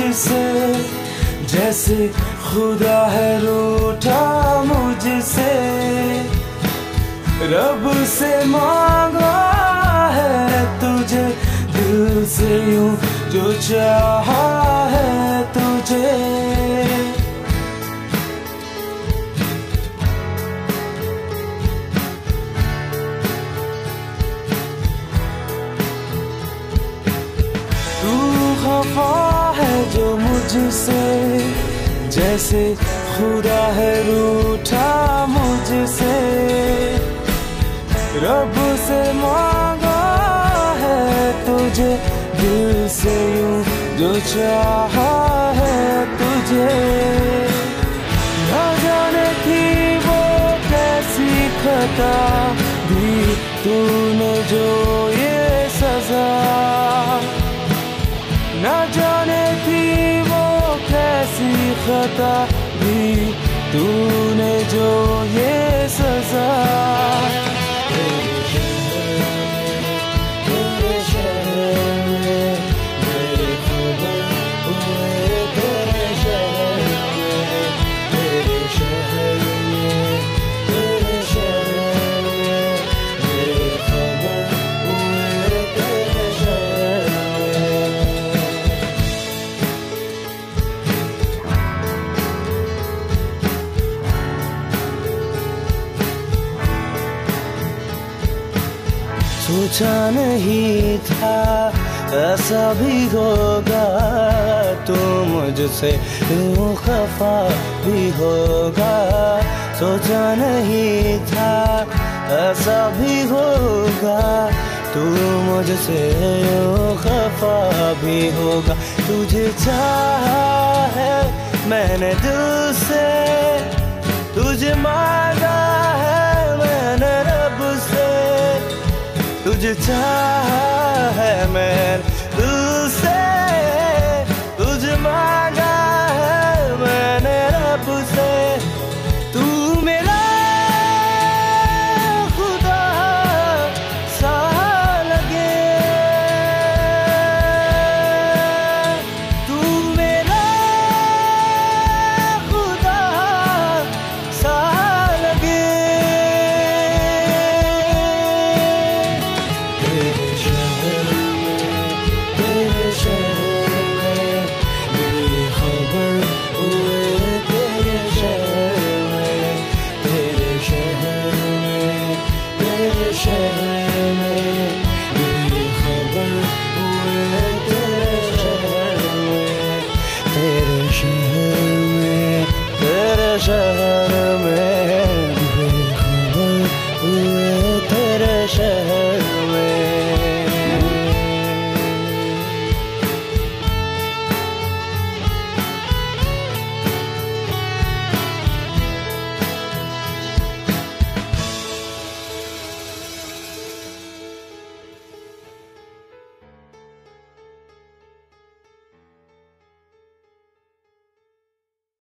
मुझसे, जैसे खुदा है रूठा मुझसे। रब से मांगा है तुझे, दिल से यूँ जो चाहा। मुझसे जैसे खुदा है रूठा मुझसे। रब से मांगा है तुझे, दिल से यूँ जो चाहा है तुझे। जाने थी वो कैसी खता दी तूने जो ये सजा। न जाने कैसी सोचा नहीं था, ऐसा भी होगा, तू मुझसे यूँ खफा भी होगा। सोचा नहीं था, ऐसा भी होगा, तू मुझसे यूँ खफा भी होगा। तुझे चाहा है, मैंने से चाहा है मैं दिल से Yeah.